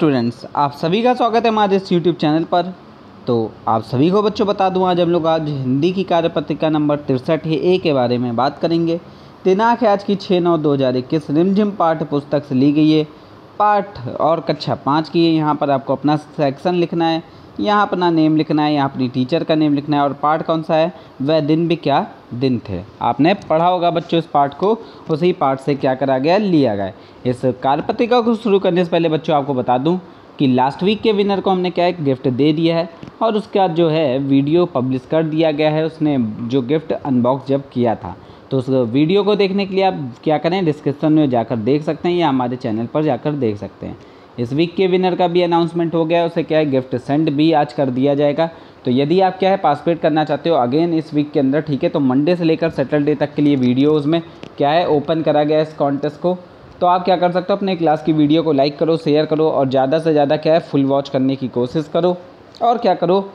Students, आप सभी का स्वागत है हमारे इस यूट्यूब चैनल पर। तो आप सभी को बच्चों बता दूँ, आज हम लोग आज हिंदी की कार्य पत्रिका नंबर तिरसठ ए के बारे में बात करेंगे। दिनांक है आज की छः नौ दो हज़ार इक्कीस। रिमझिम पाठ पुस्तक से ली गई है। पाठ और कक्षा पाँच की है। यहाँ पर आपको अपना सेक्शन लिखना है। यहाँ अपना नेम लिखना है, यहाँ अपनी टीचर का नेम लिखना है और पार्ट कौन सा है? वह दिन भी क्या दिन थे? आपने पढ़ा होगा बच्चों इस पार्ट को, उसी पार्ट से क्या करा गया, लिया गया। इस कार्यपत्रिका को शुरू करने से पहले बच्चों, आपको बता दूँ कि लास्ट वीक के विनर को हमने क्या एक गिफ्ट दे दिया है और उसके जो है वीडियो पब्लिश कर दिया गया है। उसने जो गिफ्ट अनबॉक्स जब किया था तो उस वीडियो को देखने के लिए आप क्या करें? डिस्क्रिप्शन में जाकर देख सकते हैं या हमारे चैनल पर जाकर देख सकते हैं। इस वीक के विनर का भी अनाउंसमेंट हो गया, उसे क्या है गिफ्ट सेंड भी आज कर दिया जाएगा। तो यदि आप क्या है पासपेट करना चाहते हो अगेन इस वीक के अंदर, ठीक है तो मंडे से लेकर सैटरडे तक के लिए वीडियोज़ में क्या है ओपन करा गया इस कॉन्टेस्ट को। तो आप क्या कर सकते हो, अपने क्लास की वीडियो को लाइक करो शेयर करो, और ज़्यादा से ज़्यादा क्या है फुल वॉच करने की कोशिश करो। और क्या करो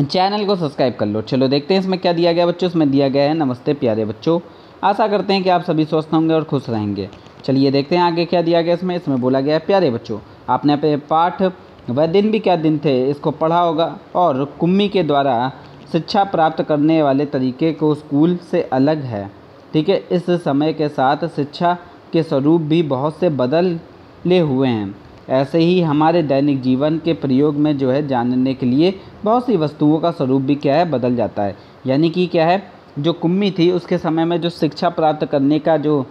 चैनल को सब्सक्राइब कर लो। चलो देखते हैं, इसमें क्या दिया गया बच्चों, इसमें दिया गया है नमस्ते प्यारे बच्चों। आशा करते हैं कि आप सभी स्वस्थ होंगे और खुश रहेंगे। चलिए देखते हैं आगे क्या दिया गया इसमें। इसमें बोला गया है, प्यारे बच्चों, आपने अपने पाठ, वह दिन भी क्या दिन थे, इसको पढ़ा होगा और कुम्मी के द्वारा शिक्षा प्राप्त करने वाले तरीके को स्कूल से अलग है। ठीक है, इस समय के साथ शिक्षा के स्वरूप भी बहुत से बदले हुए हैं। ऐसे ही हमारे दैनिक जीवन के प्रयोग में जो है, जानने के लिए बहुत सी वस्तुओं का स्वरूप भी क्या है, बदल जाता है। यानी कि क्या है, जो कुम्मी थी, उसके समय में जो शिक्षा प्राप्त करने का जो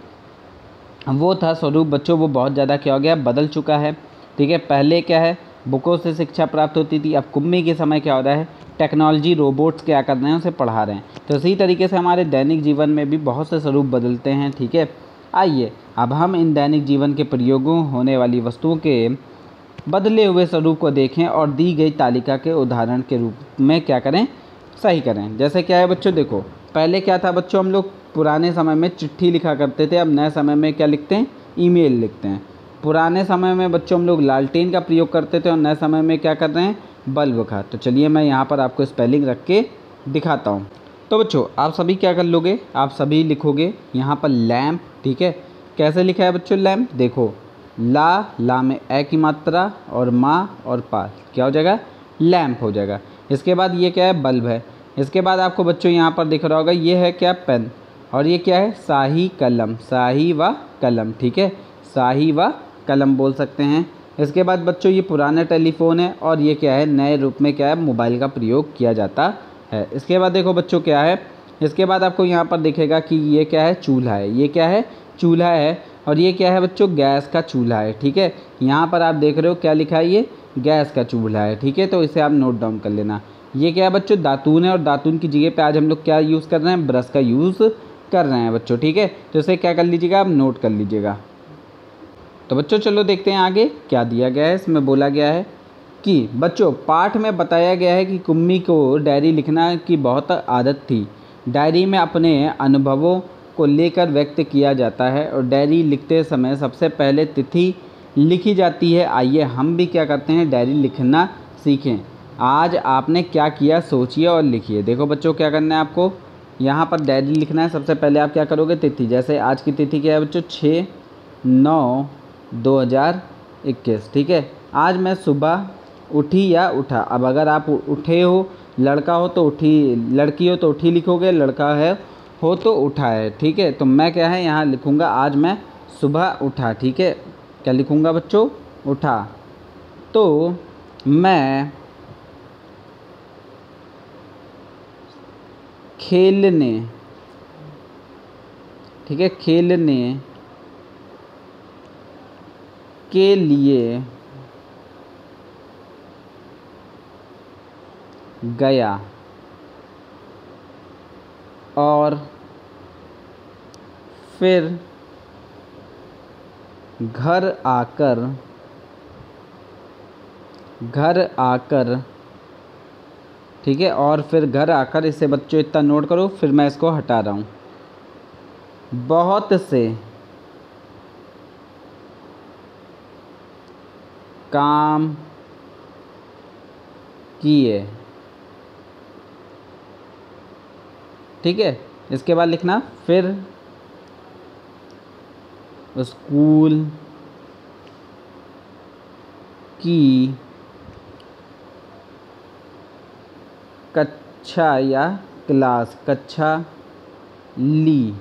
वो था स्वरूप। बच्चों, वो बहुत ज़्यादा क्या हो गया, बदल चुका है। ठीक है, पहले क्या है, बुकों से शिक्षा प्राप्त होती थी। अब कुम्मी के समय क्या हो रहा है, टेक्नोलॉजी, रोबोट्स क्या कर रहे हैं, उसे पढ़ा रहे हैं। तो इसी तरीके से हमारे दैनिक जीवन में भी बहुत से स्वरूप बदलते हैं, ठीक है? आइए, अब हम इन दैनिक जीवन के प्रयोगों, होने वाली वस्तुओं के बदले हुए स्वरूप को देखें और दी गई तालिका के उदाहरण के रूप में क्या करें, सही करें। जैसे क्या है, बच्चों, देखो पहले क्या था बच्चों, हम लोग पुराने समय में चिट्ठी लिखा करते थे, अब नए समय में क्या लिखते हैं? ईमेल लिखते हैं। पुराने समय में बच्चों, हम लोग लालटेन का प्रयोग करते थे और नए समय में क्या कर रहे हैं? बल्ब का। तो चलिए मैं यहाँ पर आपको स्पेलिंग रख के दिखाता हूँ। तो बच्चों, आप सभी क्या कर लोगे? आप सभी लिखोगे यहाँ पर लैम्प ठीक है? कैसे लिखा है बच्चों लैम्प देखो, ला ला में ए की मात्रा और माँ और पा। क्या हो जाएगा? लैम्प हो जाएगा। इसके बाद ये क्या है? बल्ब है। इसके बाद आपको बच्चों यहाँ पर दिख रहा होगा, ये है क्या पेन? और ये क्या है? शाही कलम। शाही व कलम, ठीक है? शाही व कलम बोल सकते हैं। इसके बाद बच्चों, ये पुराना टेलीफोन है और ये क्या है? नए रूप में क्या है? मोबाइल का प्रयोग किया जाता है। इसके बाद देखो बच्चों क्या है? इसके बाद आपको यहाँ पर दिखेगा कि ये क्या है? चूल्हा है। ये क्या है? चूल्हा है। और ये क्या है बच्चों? गैस का चूल्हा है, ठीक है? यहाँ पर आप देख रहे हो क्या लिखा है ये? गैस का चूल्हा है, ठीक है? तो इसे आप नोट डाउन कर लेना। ये क्या है बच्चों, दातून है और दातून की जगह पे आज हम लोग क्या यूज़ कर रहे हैं? ब्रश का यूज़ कर रहे हैं बच्चों, ठीक है? तो इसे क्या कर लीजिएगा? आप नोट कर लीजिएगा। तो बच्चों, चलो देखते हैं आगे, क्या दिया गया है? इसमें बोला गया है कि, बच्चों, पाठ में बताया गया है कि कुम्मी को डायरी लिखना की बहुत आदत थी। डायरी में अपने अनुभवों को लेकर व्यक्त किया जाता है और डायरी लिखते समय सबसे पहले तिथि लिखी जाती है। आइए हम भी क्या करते हैं? डायरी लिखना सीखें। आज आपने क्या किया, सोचिए और लिखिए। देखो बच्चों, क्या करना है आपको? यहाँ पर डायरी लिखना है। सबसे पहले आप क्या करोगे? तिथि। जैसे आज की तिथि क्या है बच्चों? छः नौ दो हज़ार इक्कीस। ठीक है? आज मैं सुबह उठी या उठा। अब अगर आप उठे हो, लड़का हो तो उठी, लड़की हो तो उठी लिखोगे, लड़का है, हो तो उठा है ठीक है? तो मैं क्या है, यहाँ लिखूँगा, आज मैं सुबह उठा। ठीक है? क्या लिखूँगा बच्चों? उठा। तो मैं खेलने। ठीक है खेलने के लिए गया और फिर घर आकर घर आकर ठीक है? और फिर घर आकर इसे बच्चों इतना नोट करो, फिर मैं इसको हटा रहा हूँ। बहुत से काम किए। ठीक है? इसके बाद लिखना, फिर स्कूल की कक्षा या क्लास कक्षा ली।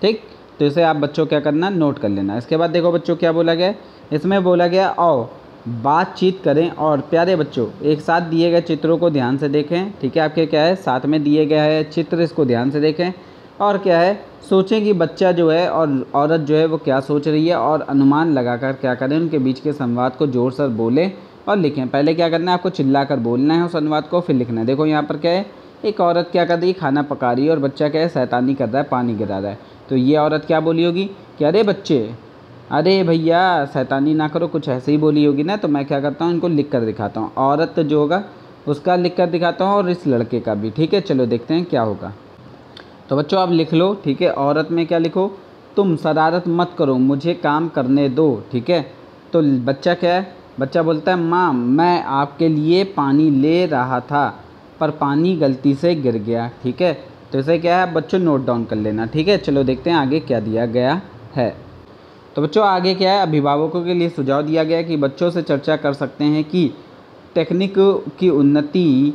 ठीक? तो इसे आप बच्चों क्या करना? नोट कर लेना। इसके बाद देखो बच्चों क्या बोला गया? इसमें बोला गया, आओ, बातचीत करें और प्यारे बच्चों, एक साथ दिए गए चित्रों को ध्यान से देखें। ठीक है? आपके क्या है? साथ में दिए गए है चित्र, इसको ध्यान से देखें। और क्या है? सोचें कि बच्चा जो है और औरत जो है वो क्या सोच रही है और अनुमान लगाकर क्या करें? उनके बीच के संवाद को ज़ोर से बोलें और लिखें। पहले क्या करना है? आपको चिल्ला कर बोलना है उस अनुवाद को, फिर लिखना है। देखो यहाँ पर क्या है? एक औरत क्या कर रही है? खाना पका रही है और बच्चा क्या है? सैतानी कर रहा है, पानी गिरा रहा है। तो ये औरत क्या बोली होगी? कि अरे बच्चे, अरे भैया सैतानी ना करो, कुछ ऐसे ही बोली होगी ना तो मैं क्या करता हूँ? इनको लिख कर दिखाता हूँ। औरत जो होगा, उसका लिख कर दिखाता हूँ और इस लड़के का भी। ठीक है? चलो देखते हैं क्या होगा। तो बच्चों आप लिख लो, ठीक है? औरत में क्या लिखो? तुम शरारत मत करो, मुझे काम करने दो, ठीक है? तो बच्चा क्या है? बच्चा बोलता है, माँ, मैं आपके लिए पानी ले रहा था, पर पानी गलती से गिर गया, ठीक है? तो इसे क्या है? बच्चों नोट डाउन कर लेना, ठीक है? चलो देखते हैं आगे क्या दिया गया है। तो बच्चों, आगे क्या है? अभिभावकों के लिए सुझाव दिया गया कि बच्चों से चर्चा कर सकते हैं कि टेक्निक की उन्नति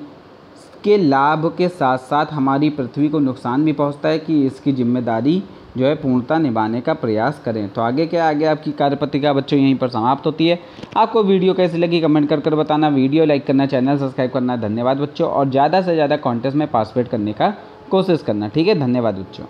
के लाभ के साथ साथ हमारी पृथ्वी को नुकसान भी पहुँचता है कि इसकी ज़िम्मेदारी जो है पूर्णता निभाने का प्रयास करें। तो आगे क्या आगे आपकी कार्यपत्रिका बच्चों, यहीं पर समाप्त होती है। आपको वीडियो कैसी लगी कमेंट कर कर बताना। वीडियो लाइक करना, चैनल सब्सक्राइब करना। धन्यवाद बच्चों और ज़्यादा से ज़्यादा कॉन्टेस्ट में पार्टिसिपेट करने का कोशिश करना। ठीक है? धन्यवाद बच्चों।